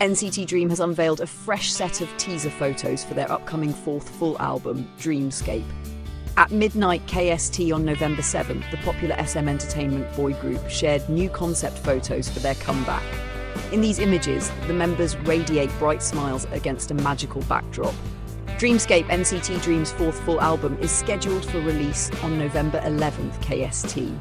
NCT Dream has unveiled a fresh set of teaser photos for their upcoming fourth full album, Dreamscape. At midnight KST on November 7th, the popular SM Entertainment boy group shared new concept photos for their comeback. In these images, the members radiate bright smiles against a magical backdrop. Dreamscape NCT Dream's fourth full album is scheduled for release on November 11th KST.